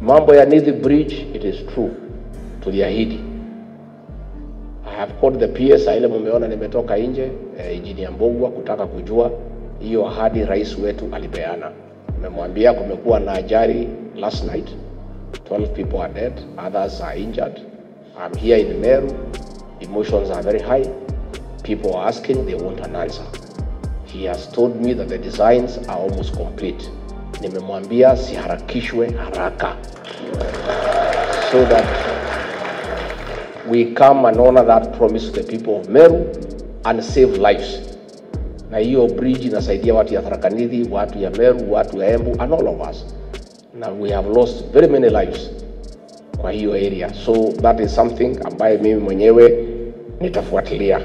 Mambo ya Nithi Bridge, it is true, tuliahidi. I have called the PS, ile mumeona nimetoka nje eh, Engineer Mbogwa kutaka kujua hiyo ahadi rais wetu alipeana. Nimemwambia kumekuwa na ajali last night, 12 people are dead, others are injured. I'm here in Meru, emotions are very high. People are asking, they want an answer. He has told me that the designs are almost complete. Nimemwambia siharakishwe haraka so that we come and honor that promise to the people of Meru and save lives. Na hiyo bridge inasaidia watu ya Tharaka Nithi, watu ya Meru, watu ya Embu and all of us. Na we have lost very many lives kwa hiyo area. So that is something ambaye mimi mwenyewe nitafuatilia.